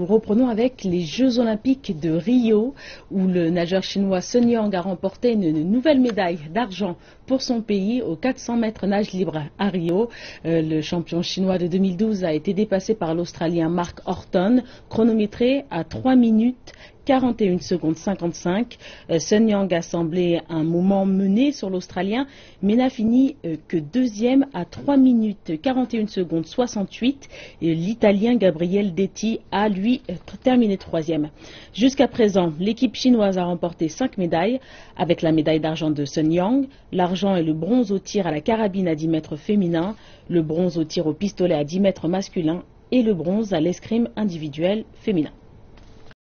Nous reprenons avec les Jeux Olympiques de Rio, où le nageur chinois Sun Yang a remporté une nouvelle médaille d'argent pour son pays au 400 mètres nage libre à Rio. Euh, le champion chinois de 2012 a été dépassé par l'Australien Mark Horton, chronométré à 3 minutes 41 secondes 55. Euh, Sun Yang a semblé un moment mené sur l'Australien, mais n'a fini euh, que deuxième à 3 minutes 41 secondes 68. L'Italien Gabriel Detti a lui terminé troisième. Jusqu'à présent, l'équipe chinoise a remporté 5 médailles, avec la médaille d'argent de Sun Yang, l'argent et le bronze au tir à la carabine à 10 mètres féminin, le bronze au tir au pistolet à 10 mètres masculin et le bronze à l'escrime individuel féminin.